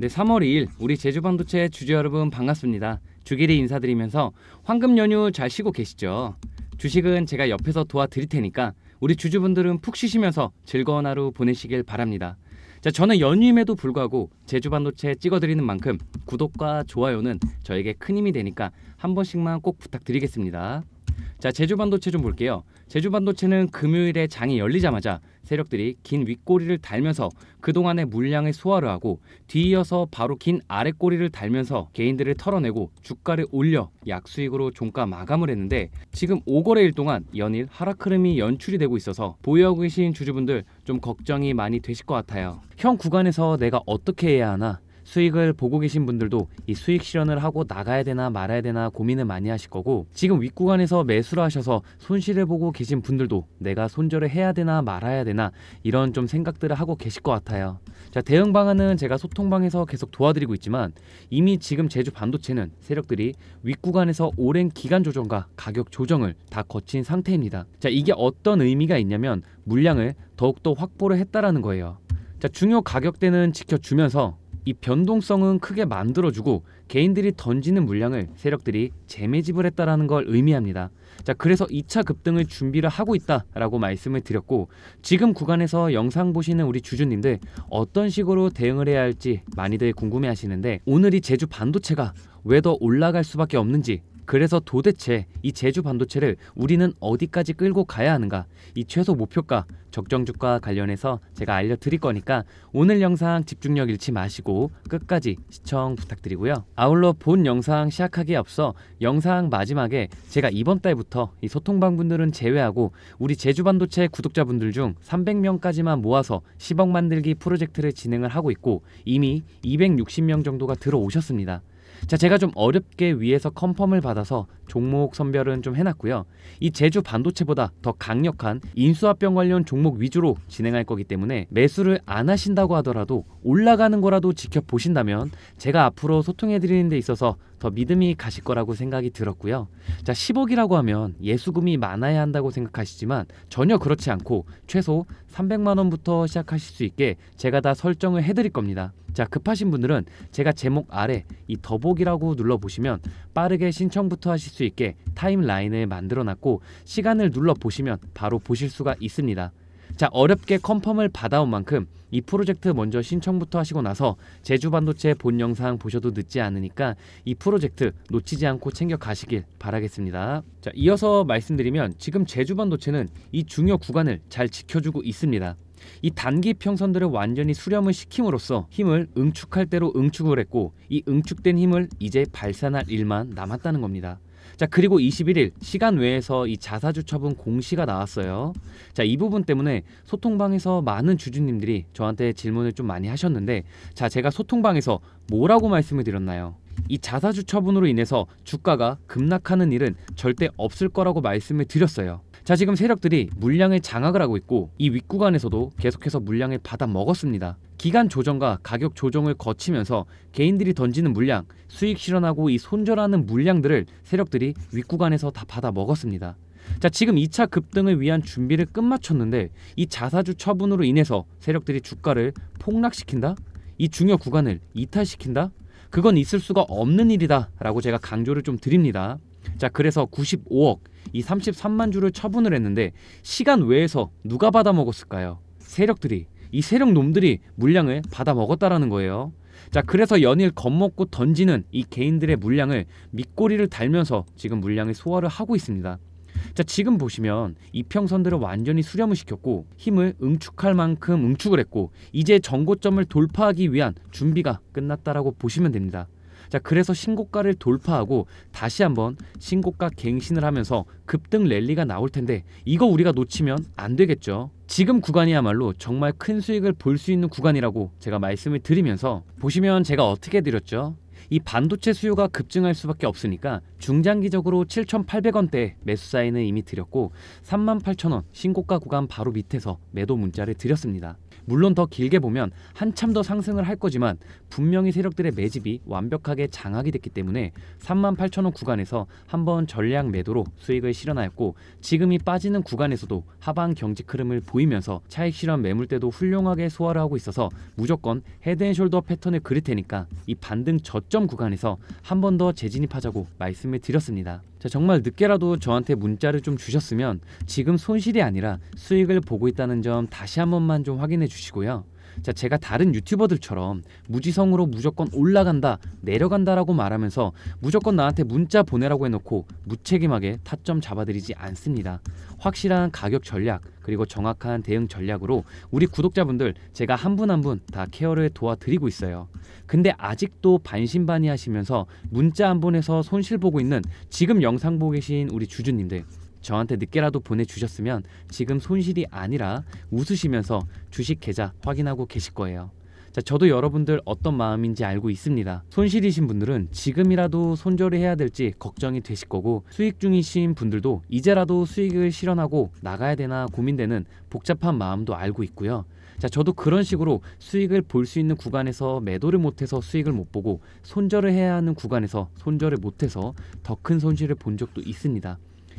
네, 3월 2일 우리 제주반도체 주주 여러분 반갑습니다. 주길이 인사드리면서 황금 연휴 잘 쉬고 계시죠? 주식은 제가 옆에서 도와드릴 테니까 우리 주주분들은 푹 쉬시면서 즐거운 하루 보내시길 바랍니다. 자, 저는 연휴임에도 불구하고 제주반도체 찍어드리는 만큼 구독과 좋아요는 저에게 큰 힘이 되니까 한 번씩만 꼭 부탁드리겠습니다. 자, 제주반도체 좀 볼게요. 제주반도체는 금요일에 장이 열리자마자 세력들이 긴 윗꼬리를 달면서 그동안의 물량을 소화를 하고 뒤이어서 바로 긴 아랫꼬리를 달면서 개인들을 털어내고 주가를 올려 약수익으로 종가 마감을 했는데 지금 5거래일 동안 연일 하락 흐름이 연출이 되고 있어서 보유하고 계신 주주분들 좀 걱정이 많이 되실 것 같아요. 형 구간에서 내가 어떻게 해야 하나 수익을 보고 계신 분들도 이 수익 실현을 하고 나가야 되나 말아야 되나 고민을 많이 하실 거고 지금 윗구간에서 매수를 하셔서 손실을 보고 계신 분들도 내가 손절을 해야 되나 말아야 되나 이런 좀 생각들을 하고 계실 것 같아요. 자 대응 방안은 제가 소통방에서 계속 도와드리고 있지만 이미 지금 제주 반도체는 세력들이 윗구간에서 오랜 기간 조정과 가격 조정을 다 거친 상태입니다. 자 이게 어떤 의미가 있냐면 물량을 더욱더 확보를 했다라는 거예요. 자 중요 가격대는 지켜주면서 이 변동성은 크게 만들어주고 개인들이 던지는 물량을 세력들이 재매집을 했다라는 걸 의미합니다. 자, 그래서 2차 급등을 준비를 하고 있다라고 말씀을 드렸고 지금 구간에서 영상 보시는 우리 주주님들 어떤 식으로 대응을 해야 할지 많이들 궁금해 하시는데 오늘 이 제주 반도체가 왜 더 올라갈 수밖에 없는지 그래서 도대체 이 제주 반도체를 우리는 어디까지 끌고 가야 하는가? 이 최소 목표가 적정 주가 관련해서 제가 알려드릴 거니까 오늘 영상 집중력 잃지 마시고 끝까지 시청 부탁드리고요. 아울러 본 영상 시작하기에 앞서 영상 마지막에 제가 이번 달부터 이 소통방 분들은 제외하고 우리 제주 반도체 구독자분들 중 300명까지만 모아서 10억 만들기 프로젝트를 진행을 하고 있고 이미 260명 정도가 들어오셨습니다. 자, 제가 좀 어렵게 위에서 컨펌을 받아서 종목 선별은 좀 해놨고요. 이 제주 반도체보다 더 강력한 인수합병 관련 종목 위주로 진행할 거기 때문에 매수를 안 하신다고 하더라도 올라가는 거라도 지켜보신다면 제가 앞으로 소통해드리는 데 있어서 더 믿음이 가실 거라고 생각이 들었고요. 자, 10억이라고 하면 예수금이 많아야 한다고 생각하시지만 전혀 그렇지 않고 최소 300만 원부터 시작하실 수 있게 제가 다 설정을 해드릴 겁니다. 자, 급하신 분들은 제가 제목 아래 이 더보기라고 눌러보시면 빠르게 신청부터 하실 수 있게 타임라인을 만들어 놨고 시간을 눌러 보시면 바로 보실 수가 있습니다. 자, 어렵게 컨펌을 받아온 만큼 이 프로젝트 먼저 신청부터 하시고 나서 제주 반도체 본 영상 보셔도 늦지 않으니까 이 프로젝트 놓치지 않고 챙겨 가시길 바라겠습니다. 자, 이어서 말씀드리면 지금 제주 반도체는 이 중요 구간을 잘 지켜주고 있습니다. 이 단기 평선들을 완전히 수렴을 시킴으로써 힘을 응축할 대로 응축을 했고 이 응축된 힘을 이제 발산할 일만 남았다는 겁니다. 자 그리고 21일 시간 외에서 이 자사주 처분 공시가 나왔어요. 자 이 부분 때문에 소통방에서 많은 주주님들이 저한테 질문을 좀 많이 하셨는데 자 제가 소통방에서 뭐라고 말씀을 드렸나요? 이 자사주 처분으로 인해서 주가가 급락하는 일은 절대 없을 거라고 말씀을 드렸어요. 자 지금 세력들이 물량을 장악을 하고 있고 이 윗구간에서도 계속해서 물량을 받아 먹었습니다. 기간 조정과 가격 조정을 거치면서 개인들이 던지는 물량, 수익 실현하고 이 손절하는 물량들을 세력들이 윗구간에서 다 받아 먹었습니다. 자, 지금 2차 급등을 위한 준비를 끝마쳤는데 이 자사주 처분으로 인해서 세력들이 주가를 폭락시킨다? 이 중요 구간을 이탈시킨다? 그건 있을 수가 없는 일이다 라고 제가 강조를 좀 드립니다. 자, 그래서 95억, 이 33만 주를 처분을 했는데 시간 외에서 누가 받아 먹었을까요? 세력들이 이 세력 놈들이 물량을 받아 먹었다라는 거예요. 자, 그래서 연일 겁먹고 던지는 이 개인들의 물량을 밑꼬리를 달면서 지금 물량을 소화를 하고 있습니다. 자, 지금 보시면 이평선들을 완전히 수렴을 시켰고 힘을 응축할 만큼 응축을 했고 이제 정고점을 돌파하기 위한 준비가 끝났다라고 보시면 됩니다. 자, 그래서 신고가를 돌파하고 다시 한번 신고가 갱신을 하면서 급등 랠리가 나올 텐데 이거 우리가 놓치면 안 되겠죠. 지금 구간이야말로 정말 큰 수익을 볼 수 있는 구간이라고 제가 말씀을 드리면서 보시면 제가 어떻게 드렸죠? 이 반도체 수요가 급증할 수밖에 없으니까 중장기적으로 7,800원대 매수 사인을 이미 드렸고 38,000원 신고가 구간 바로 밑에서 매도 문자를 드렸습니다. 물론 더 길게 보면 한참 더 상승을 할 거지만 분명히 세력들의 매집이 완벽하게 장악이 됐기 때문에 38,000원 구간에서 한번 전량 매도로 수익을 실현하였고 지금이 빠지는 구간에서도 하방 경직 흐름을 보이면서 차익 실현 매물대도 훌륭하게 소화를 하고 있어서 무조건 헤드앤숄더 패턴을 그릴 테니까 이 반등 저점 구간에서 한 번 더 재진입하자고 말씀을 드렸습니다. 자, 정말 늦게라도 저한테 문자를 좀 주셨으면 지금 손실이 아니라 수익을 보고 있다는 점 다시 한 번만 좀 확인해 주시고요. 자, 제가 다른 유튜버들처럼 무지성으로 무조건 올라간다, 내려간다라고 말하면서 무조건 나한테 문자 보내라고 해놓고 무책임하게 타점 잡아드리지 않습니다. 확실한 가격 전략, 그리고 정확한 대응 전략으로 우리 구독자분들 제가 한 분 한 분 다 케어를 도와드리고 있어요. 근데 아직도 반신반의 하시면서 문자 한 번에서 손실 보고 있는 지금 영상 보고 계신 우리 주주님들 저한테 늦게라도 보내주셨으면 지금 손실이 아니라 웃으시면서 주식 계좌 확인하고 계실 거예요. 자, 저도 여러분들 어떤 마음인지 알고 있습니다. 손실이신 분들은 지금이라도 손절을 해야 될지 걱정이 되실 거고 수익 중이신 분들도 이제라도 수익을 실현하고 나가야 되나 고민되는 복잡한 마음도 알고 있고요. 자, 저도 그런 식으로 수익을 볼 수 있는 구간에서 매도를 못해서 수익을 못 보고 손절을 해야 하는 구간에서 손절을 못해서 더 큰 손실을 본 적도 있습니다.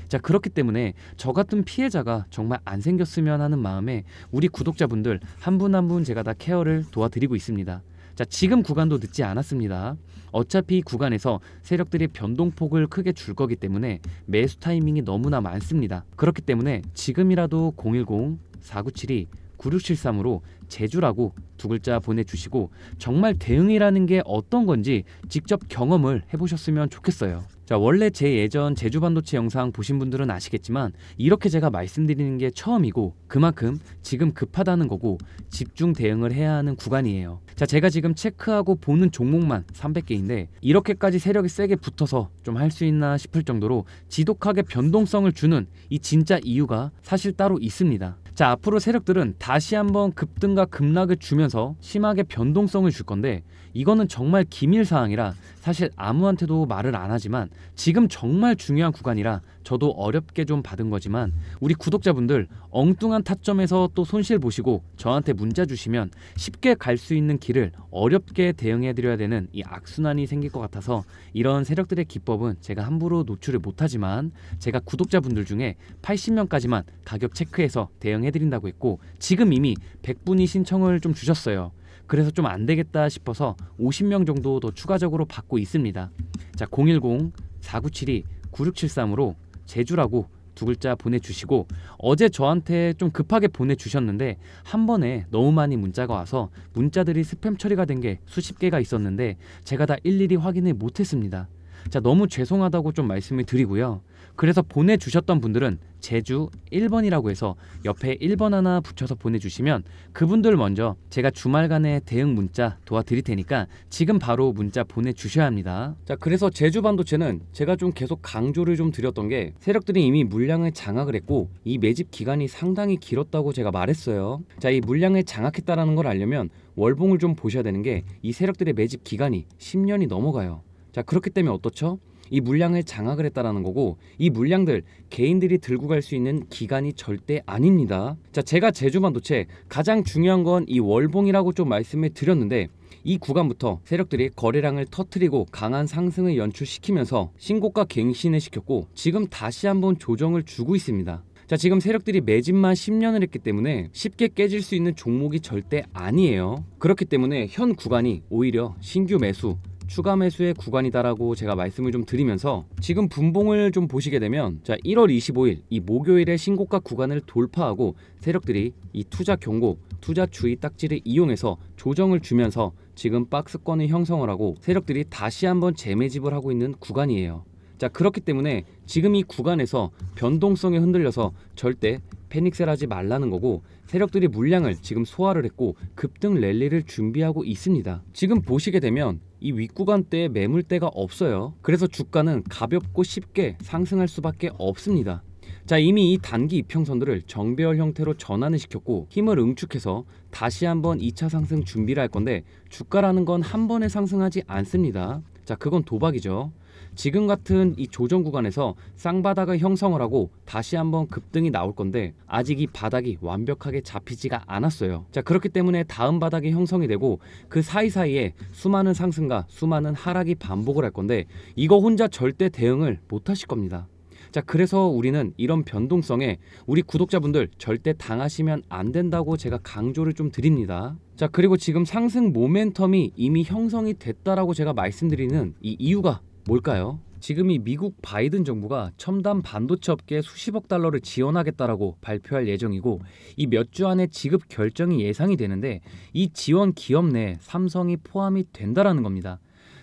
자 그렇기 때문에 저 같은 피해자가 정말 안 생겼으면 하는 마음에 우리 구독자분들 한 분 한 분 제가 다 케어를 도와드리고 있습니다. 자 지금 구간도 늦지 않았습니다. 어차피 이 구간에서 세력들이 변동폭을 크게 줄 거기 때문에 매수 타이밍이 너무나 많습니다. 그렇기 때문에 지금이라도 010 4972 9673으로 제주라고 두 글자 보내주시고 정말 대응이라는 게 어떤 건지 직접 경험을 해보셨으면 좋겠어요. 자, 원래 제 예전 제주 반도체 영상 보신 분들은 아시겠지만 이렇게 제가 말씀드리는 게 처음이고 그만큼 지금 급하다는 거고 집중 대응을 해야 하는 구간이에요. 자, 제가 지금 체크하고 보는 종목만 300개인데 이렇게까지 세력이 세게 붙어서 좀 할 수 있나 싶을 정도로 지독하게 변동성을 주는 이 진짜 이유가 사실 따로 있습니다. 자, 앞으로 세력들은 다시 한번 급등과 급락을 주면서 심하게 변동성을 줄 건데 이거는 정말 기밀 사항이라 사실 아무한테도 말을 안 하지만 지금 정말 중요한 구간이라 저도 어렵게 좀 받은 거지만 우리 구독자분들 엉뚱한 타점에서 또 손실 보시고 저한테 문자 주시면 쉽게 갈 수 있는 길을 어렵게 대응해 드려야 되는 이 악순환이 생길 것 같아서 이런 세력들의 기법은 제가 함부로 노출을 못하지만 제가 구독자분들 중에 80명까지만 가격 체크해서 대응해 드린다고 했고 지금 이미 100분이 신청을 좀 주셨어요. 그래서 좀 안 되겠다 싶어서 50명 정도 더 추가적으로 받고 있습니다. 자, 010 4972 9673으로 제주라고 두 글자 보내주시고 어제 저한테 좀 급하게 보내주셨는데 한 번에 너무 많이 문자가 와서 문자들이 스팸 처리가 된 게 수십 개가 있었는데 제가 다 일일이 확인을 못했습니다. 자 너무 죄송하다고 좀 말씀을 드리고요. 그래서 보내주셨던 분들은 제주 1번이라고 해서 옆에 1번 하나 붙여서 보내주시면 그분들 먼저 제가 주말간에 대응 문자 도와드릴 테니까 지금 바로 문자 보내주셔야 합니다. 자, 그래서 제주 반도체는 제가 좀 계속 강조를 좀 드렸던 게 세력들이 이미 물량을 장악을 했고 이 매집 기간이 상당히 길었다고 제가 말했어요. 자, 이 물량을 장악했다라는 걸 알려면 월봉을 좀 보셔야 되는 게 이 세력들의 매집 기간이 10년이 넘어가요. 자, 그렇기 때문에 어떻죠? 이 물량을 장악을 했다라는 거고 이 물량들 개인들이 들고 갈 수 있는 기간이 절대 아닙니다. 자, 제가 제주 반도체 가장 중요한 건 이 월봉이라고 좀 말씀을 드렸는데 이 구간부터 세력들이 거래량을 터트리고 강한 상승을 연출시키면서 신고가 갱신을 시켰고 지금 다시 한번 조정을 주고 있습니다. 자, 지금 세력들이 매집만 10년을 했기 때문에 쉽게 깨질 수 있는 종목이 절대 아니에요. 그렇기 때문에 현 구간이 오히려 신규 매수, 추가 매수의 구간이다라고 제가 말씀을 좀 드리면서 지금 분봉을 좀 보시게 되면 자 1월 25일 이 목요일에 신고가 구간을 돌파하고 세력들이 이 투자 경고, 투자 주의 딱지를 이용해서 조정을 주면서 지금 박스권을 형성을 하고 세력들이 다시 한번 재매집을 하고 있는 구간이에요. 자 그렇기 때문에 지금 이 구간에서 변동성에 흔들려서 절대 패닉셀 하지 말라는 거고 세력들이 물량을 지금 소화를 했고 급등 랠리를 준비하고 있습니다. 지금 보시게 되면 이 윗구간대에 매물대가 없어요. 그래서 주가는 가볍고 쉽게 상승할 수밖에 없습니다. 자 이미 이 단기 이평선들을 정배열 형태로 전환을 시켰고 힘을 응축해서 다시 한번 2차 상승 준비를 할 건데 주가라는 건 한 번에 상승하지 않습니다. 자 그건 도박이죠. 지금 같은 이 조정 구간에서 쌍바닥을 형성을 하고 다시 한번 급등이 나올 건데 아직 이 바닥이 완벽하게 잡히지가 않았어요. 자 그렇기 때문에 다음 바닥이 형성이 되고 그 사이사이에 수많은 상승과 수많은 하락이 반복을 할 건데 이거 혼자 절대 대응을 못 하실 겁니다. 자, 그래서 우리는 이런 변동성에 우리 구독자분들 절대 당하시면 안 된다고 제가 강조를 좀 드립니다. 자, 그리고 지금 상승 모멘텀이 이미 형성이 됐다라고 제가 말씀드리는 이 이유가 뭘까요? 지금 이 미국 바이든 정부가 첨단 반도체 업계에 수십억 달러를 지원하겠다라고 발표할 예정이고 이 몇 주 안에 지급 결정이 예상이 되는데 이 지원 기업 내에 삼성이 포함이 된다라는 겁니다.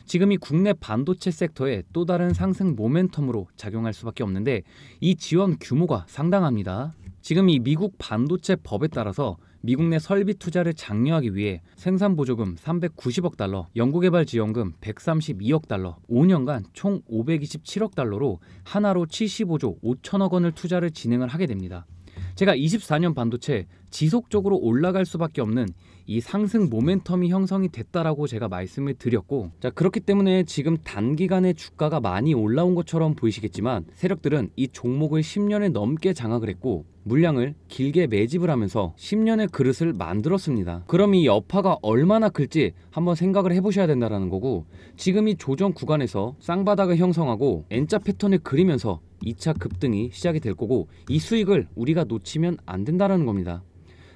지금 이 국내 반도체 섹터에 또 다른 상승 모멘텀으로 작용할 수밖에 없는데 이 지원 규모가 상당합니다. 지금 이 미국 반도체 법에 따라서 미국 내 설비 투자를 장려하기 위해 생산 보조금 390억 달러, 연구개발 지원금 132억 달러, 5년간 총 527억 달러로 하나로 75조 5천억 원을 투자를 진행을 하게 됩니다. 제가 24년 반도체 지속적으로 올라갈 수밖에 없는 이 상승 모멘텀이 형성이 됐다라고 제가 말씀을 드렸고 자 그렇기 때문에 지금 단기간에 주가가 많이 올라온 것처럼 보이시겠지만 세력들은 이 종목을 10년에 넘게 장악을 했고 물량을 길게 매집을 하면서 10년의 그릇을 만들었습니다. 그럼 이 여파가 얼마나 클지 한번 생각을 해보셔야 된다는 거고 지금 이 조정 구간에서 쌍바닥을 형성하고 N자 패턴을 그리면서 2차 급등이 시작이 될 거고 이 수익을 우리가 놓치면 안 된다는 겁니다.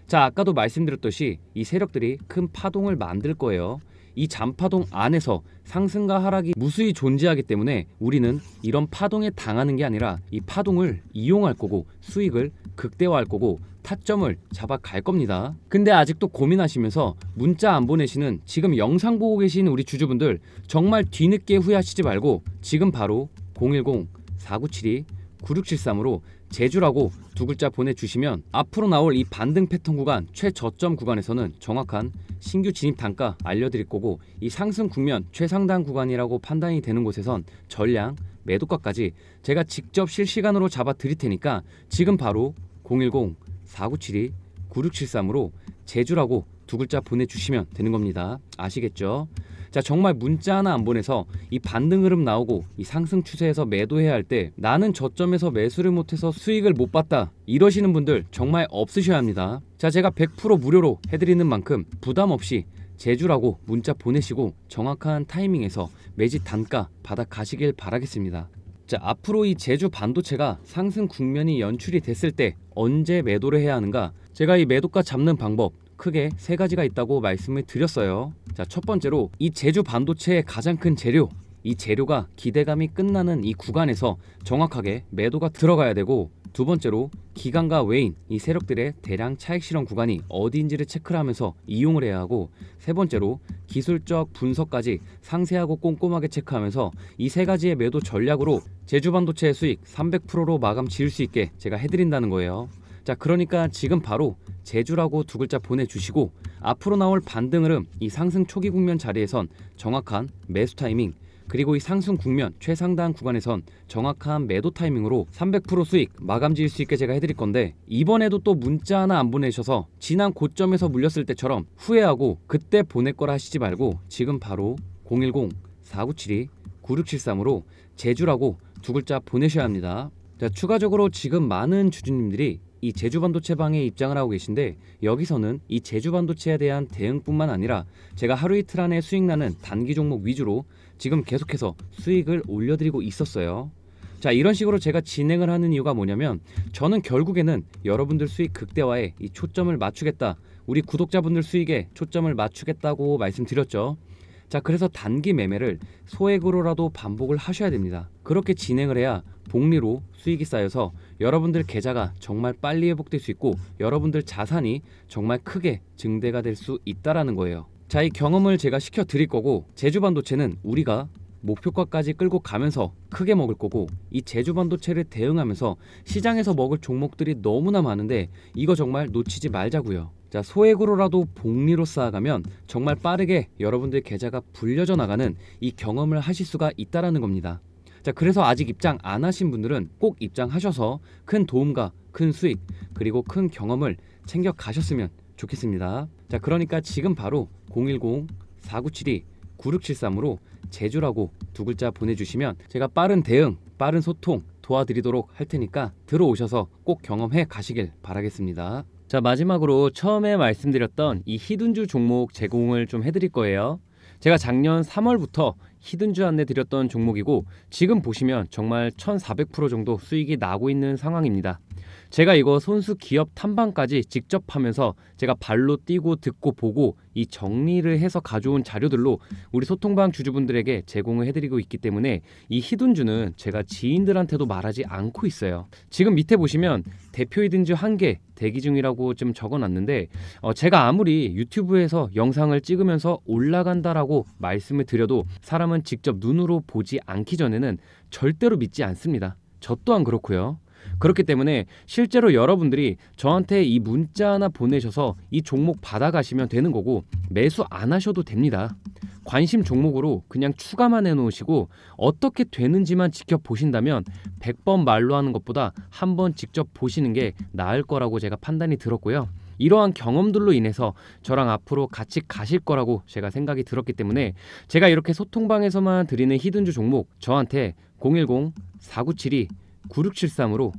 자, 아까도 말씀드렸듯이 이 세력들이 큰 파동을 만들 거예요. 이 잔파동 안에서 상승과 하락이 무수히 존재하기 때문에 우리는 이런 파동에 당하는 게 아니라 이 파동을 이용할 거고 수익을 극대화할 거고 타점을 잡아 갈 겁니다. 근데 아직도 고민하시면서 문자 안 보내시는 지금 영상 보고 계신 우리 주주분들 정말 뒤늦게 후회하시지 말고 지금 바로 010 4972 9673으로 제주라고 두 글자 보내주시면 앞으로 나올 이 반등 패턴 구간 최저점 구간에서는 정확한 신규 진입 단가 알려드릴 거고 이 상승 국면 최상단 구간이라고 판단이 되는 곳에선 전량 매도가까지 제가 직접 실시간으로 잡아 드릴 테니까 지금 바로 010 4972 9673으로 제주라고 두 글자 보내주시면 되는 겁니다. 아시겠죠? 자 정말 문자 하나 안 보내서 이 반등 흐름 나오고 이 상승 추세에서 매도해야 할 때 나는 저점에서 매수를 못해서 수익을 못 봤다 이러시는 분들 정말 없으셔야 합니다. 자 제가 100% 무료로 해드리는 만큼 부담 없이 제주라고 문자 보내시고 정확한 타이밍에서 매집 단가 받아 가시길 바라겠습니다. 자 앞으로 이 제주 반도체가 상승 국면이 연출이 됐을 때 언제 매도를 해야 하는가 제가 이 매도가 잡는 방법 크게 세 가지가 있다고 말씀을 드렸어요. 자, 첫 번째로 이 제주 반도체의 가장 큰 재료 이 재료가 기대감이 끝나는 이 구간에서 정확하게 매도가 들어가야 되고 두 번째로 기관과 외인 이 세력들의 대량 차익 실현 구간이 어디인지를 체크를 하면서 이용을 해야 하고 세 번째로 기술적 분석까지 상세하고 꼼꼼하게 체크하면서 이 세 가지의 매도 전략으로 제주 반도체의 수익 300%로 마감 지을 수 있게 제가 해드린다는 거예요. 자, 그러니까 지금 바로 제주라고 두 글자 보내주시고 앞으로 나올 반등 흐름 이 상승 초기 국면 자리에선 정확한 매수 타이밍 그리고 이 상승 국면 최상단 구간에선 정확한 매도 타이밍으로 300% 수익 마감 지을 수 있게 제가 해드릴 건데 이번에도 또 문자 하나 안 보내셔서 지난 고점에서 물렸을 때처럼 후회하고 그때 보낼 거라 하시지 말고 지금 바로 010 4972 9673으로 제주라고 두 글자 보내셔야 합니다. 자, 추가적으로 지금 많은 주주님들이 이 제주 반도체 방에 입장을 하고 계신데 여기서는 이 제주 반도체에 대한 대응뿐만 아니라 제가 하루 이틀 안에 수익 나는 단기 종목 위주로 지금 계속해서 수익을 올려드리고 있었어요. 자 이런 식으로 제가 진행을 하는 이유가 뭐냐면 저는 결국에는 여러분들 수익 극대화에 이 초점을 맞추겠다 우리 구독자분들 수익에 초점을 맞추겠다고 말씀드렸죠 자 그래서 단기 매매를 소액으로라도 반복을 하셔야 됩니다 그렇게 진행을 해야 복리로 수익이 쌓여서 여러분들 계좌가 정말 빨리 회복될 수 있고 여러분들 자산이 정말 크게 증대가 될 수 있다라는 거예요. 자, 이 경험을 제가 시켜 드릴 거고 제주 반도체는 우리가 목표가까지 끌고 가면서 크게 먹을 거고 이 제주 반도체를 대응하면서 시장에서 먹을 종목들이 너무나 많은데 이거 정말 놓치지 말자고요. 자, 소액으로라도 복리로 쌓아가면 정말 빠르게 여러분들 계좌가 불려져 나가는 이 경험을 하실 수가 있다라는 겁니다. 자, 그래서 아직 입장 안 하신 분들은 꼭 입장하셔서 큰 도움과 큰 수익 그리고 큰 경험을 챙겨 가셨으면 좋겠습니다. 자, 그러니까 지금 바로 010-4972-9673으로 제주라고 두 글자 보내주시면 제가 빠른 대응, 빠른 소통 도와드리도록 할 테니까 들어오셔서 꼭 경험해 가시길 바라겠습니다. 자, 마지막으로 처음에 말씀드렸던 이 히든주 종목 제공을 좀 해드릴 거예요. 제가 작년 3월부터 히든주 안내 드렸던 종목이고 지금 보시면 정말 1400% 정도 수익이 나고 있는 상황입니다. 제가 이거 손수 기업 탐방까지 직접 하면서 제가 발로 뛰고 듣고 보고 이 정리를 해서 가져온 자료들로 우리 소통방 주주분들에게 제공을 해드리고 있기 때문에 이 히든주는 제가 지인들한테도 말하지 않고 있어요. 지금 밑에 보시면 대표 히든주 한 개 대기 중이라고 좀 적어놨는데 어, 제가 아무리 유튜브에서 영상을 찍으면서 올라간다라고 말씀을 드려도 사람은 직접 눈으로 보지 않기 전에는 절대로 믿지 않습니다. 저 또한 그렇고요. 그렇기 때문에 실제로 여러분들이 저한테 이 문자 하나 보내셔서 이 종목 받아가시면 되는 거고 매수 안 하셔도 됩니다. 관심 종목으로 그냥 추가만 해놓으시고 어떻게 되는지만 지켜보신다면 100번 말로 하는 것보다 한 번 직접 보시는 게 나을 거라고 제가 판단이 들었고요. 이러한 경험들로 인해서 저랑 앞으로 같이 가실 거라고 제가 생각이 들었기 때문에 제가 이렇게 소통방에서만 드리는 히든주 종목 저한테 010-4972-9673으로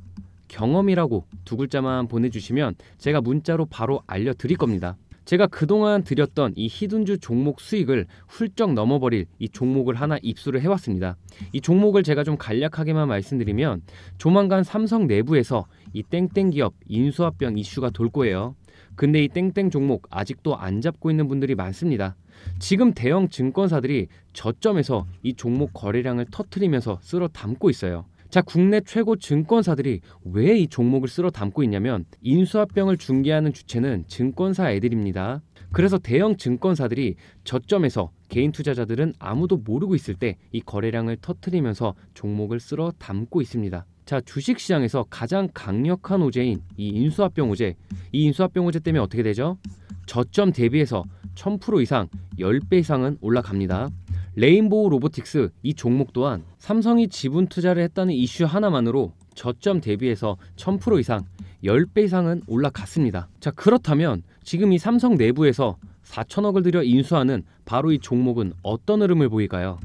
경험이라고 두 글자만 보내주시면 제가 문자로 바로 알려드릴 겁니다. 제가 그동안 드렸던 이 히든주 종목 수익을 훌쩍 넘어버릴 이 종목을 하나 입수를 해왔습니다. 이 종목을 제가 좀 간략하게만 말씀드리면 조만간 삼성 내부에서 이 땡땡 기업 인수합병 이슈가 돌 거예요. 근데 이 땡땡 종목 아직도 안 잡고 있는 분들이 많습니다. 지금 대형 증권사들이 저점에서 이 종목 거래량을 터트리면서 쓸어 담고 있어요. 자, 국내 최고 증권사들이 왜 이 종목을 쓸어 담고 있냐면 인수합병을 중개하는 주체는 증권사 애들입니다. 그래서 대형 증권사들이 저점에서 개인 투자자들은 아무도 모르고 있을 때 이 거래량을 터트리면서 종목을 쓸어 담고 있습니다. 자, 주식 시장에서 가장 강력한 호재인 이 인수합병 호재. 이 인수합병 호재 때문에 어떻게 되죠? 저점 대비해서 1000% 이상, 10배 이상은 올라갑니다. 레인보우 로보틱스 이 종목 또한 삼성이 지분 투자를 했다는 이슈 하나만으로 저점 대비해서 1000% 이상 10배 이상은 올라갔습니다. 자, 그렇다면 지금 이 삼성 내부에서 4천억을 들여 인수하는 바로 이 종목은 어떤 흐름을 보일까요?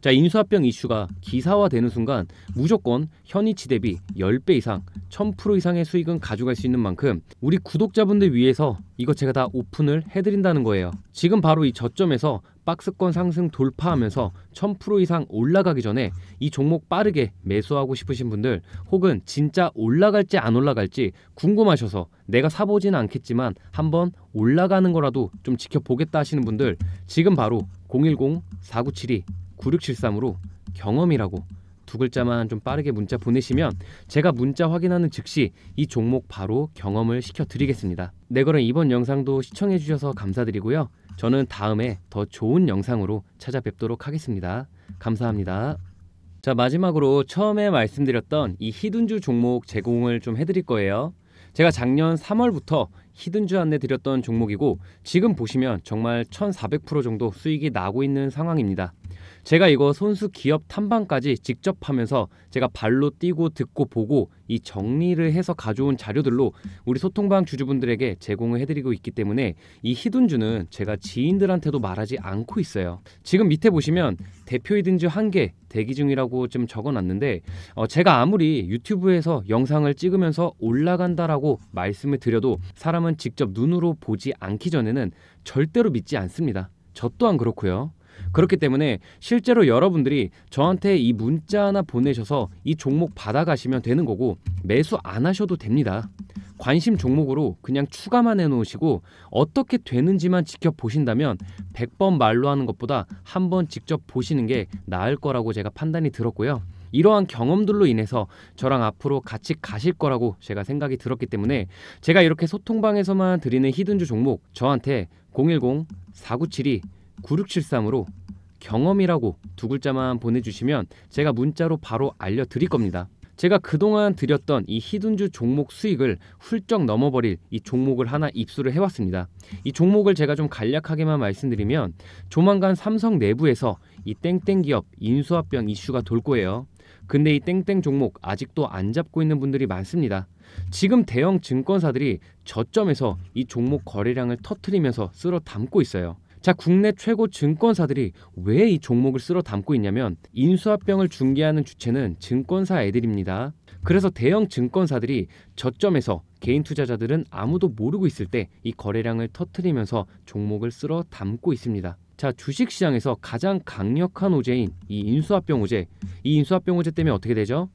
자, 인수합병 이슈가 기사화되는 순간 무조건 현위치 대비 10배 이상, 1000% 이상의 수익은 가져갈 수 있는 만큼 우리 구독자분들 위해서 이거 제가 다 오픈을 해드린다는 거예요. 지금 바로 이 저점에서 박스권 상승 돌파하면서 1000% 이상 올라가기 전에 이 종목 빠르게 매수하고 싶으신 분들 혹은 진짜 올라갈지 안 올라갈지 궁금하셔서 내가 사보지는 않겠지만 한번 올라가는 거라도 좀 지켜보겠다 하시는 분들 지금 바로 010-4972 9673으로 경험이라고 두 글자만 좀 빠르게 문자 보내시면 제가 문자 확인하는 즉시 이 종목 바로 경험을 시켜드리겠습니다. 네, 그럼 이번 영상도 시청해주셔서 감사드리고요. 저는 다음에 더 좋은 영상으로 찾아뵙도록 하겠습니다. 감사합니다. 자, 마지막으로 처음에 말씀드렸던 이 히든주 종목 제공을 좀 해드릴 거예요. 제가 작년 3월부터 히든주 안내 드렸던 종목이고 지금 보시면 정말 1400% 정도 수익이 나고 있는 상황입니다. 제가 이거 손수 기업 탐방까지 직접 하면서 제가 발로 뛰고 듣고 보고 이 정리를 해서 가져온 자료들로 우리 소통방 주주분들에게 제공을 해드리고 있기 때문에 이 히든주는 제가 지인들한테도 말하지 않고 있어요. 지금 밑에 보시면 대표 히든주 한 개 대기 중이라고 좀 적어놨는데 어, 제가 아무리 유튜브에서 영상을 찍으면서 올라간다라고 말씀을 드려도 사람은 직접 눈으로 보지 않기 전에는 절대로 믿지 않습니다. 저 또한 그렇고요. 그렇기 때문에 실제로 여러분들이 저한테 이 문자 하나 보내셔서 이 종목 받아가시면 되는 거고 매수 안 하셔도 됩니다. 관심 종목으로 그냥 추가만 해놓으시고 어떻게 되는지만 지켜보신다면 100번 말로 하는 것보다 한 번 직접 보시는 게 나을 거라고 제가 판단이 들었고요. 이러한 경험들로 인해서 저랑 앞으로 같이 가실 거라고 제가 생각이 들었기 때문에 제가 이렇게 소통방에서만 드리는 히든주 종목 저한테 010-4972-9673으로 경험이라고 두 글자만 보내주시면 제가 문자로 바로 알려드릴 겁니다. 제가 그동안 드렸던 이 히든주 종목 수익을 훌쩍 넘어버릴 이 종목을 하나 입수를 해왔습니다. 이 종목을 제가 좀 간략하게만 말씀드리면 조만간 삼성 내부에서 이 땡땡 기업 인수합병 이슈가 돌 거예요. 근데 이 땡땡 종목 아직도 안 잡고 있는 분들이 많습니다. 지금 대형 증권사들이 저점에서 이 종목 거래량을 터트리면서 쓸어 담고 있어요. 자, 국내 최고 증권사들이 왜 이 종목을 쓸어 담고 있냐면 인수합병을 중개하는 주체는 증권사 애들입니다. 그래서 대형 증권사들이 저점에서 개인 투자자들은 아무도 모르고 있을 때 이 거래량을 터트리면서 종목을 쓸어 담고 있습니다. 자, 주식 시장에서 가장 강력한 호재인 이 인수합병 호재. 이 인수합병 호재 때문에 어떻게 되죠?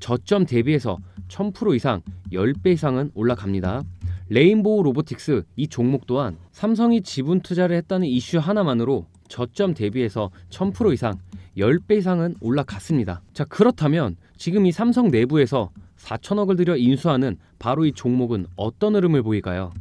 저점 대비해서 1000% 이상, 10배 이상은 올라갑니다. 레인보우 로보틱스 이 종목 또한 삼성이 지분 투자를 했다는 이슈 하나만으로 저점 대비해서 1000% 이상, 10배 이상은 올라갔습니다. 자, 그렇다면 지금 이 삼성 내부에서 4천억을 들여 인수하는 바로 이 종목은 어떤 흐름을 보일까요?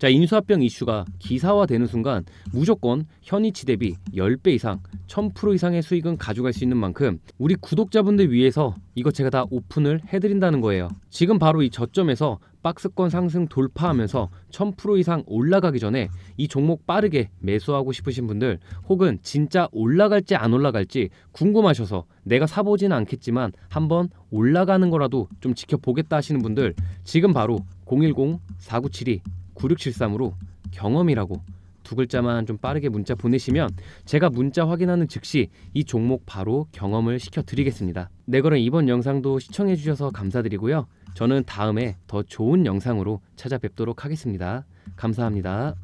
자, 인수합병 이슈가 기사화되는 순간 무조건 현위치 대비 10배 이상, 1000% 이상의 수익은 가져갈 수 있는 만큼 우리 구독자분들 위해서 이거 제가 다 오픈을 해드린다는 거예요. 지금 바로 이 저점에서 박스권 상승 돌파하면서 1000% 이상 올라가기 전에 이 종목 빠르게 매수하고 싶으신 분들 혹은 진짜 올라갈지 안 올라갈지 궁금하셔서 내가 사보지는 않겠지만 한번 올라가는 거라도 좀 지켜보겠다 하시는 분들 지금 바로 010-4972 9673으로 경험이라고 두 글자만 좀 빠르게 문자 보내시면 제가 문자 확인하는 즉시 이 종목 바로 경험을 시켜드리겠습니다. 네 그럼 이번 영상도 시청해 주셔서 감사드리고요. 저는 다음에 더 좋은 영상으로 찾아뵙도록 하겠습니다. 감사합니다.